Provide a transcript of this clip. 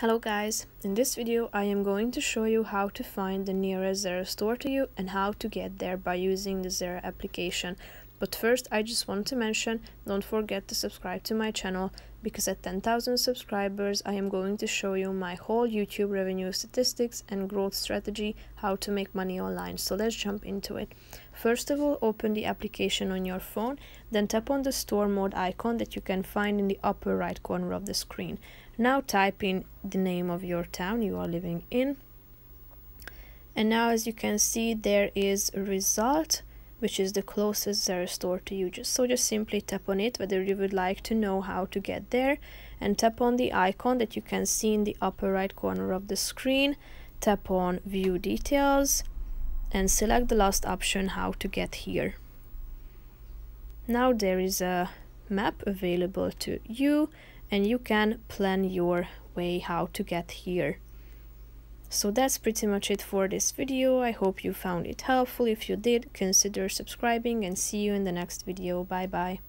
Hello guys, in this video I am going to show you how to find the nearest Zara store to you and how to get there by using the Zara application. But first I just want to mention, don't forget to subscribe to my channel because at 10,000 subscribers I am going to show you my whole YouTube revenue statistics and growth strategy, how to make money online. So let's jump into it. First of all, open the application on your phone, then tap on the store mode icon that you can find in the upper right corner of the screen. Now type in the name of your town you are living in. And now as you can see there is a result which is the closest Zara store to you. Just so just simply tap on it whether you would like to know how to get there and tap on the icon that you can see in the upper right corner of the screen. Tap on view details and select the last option how to get here. Now there is a map available to you and you can plan your way how to get here. So that's pretty much it for this video. I hope you found it helpful. If you did, consider subscribing and see you in the next video. Bye bye.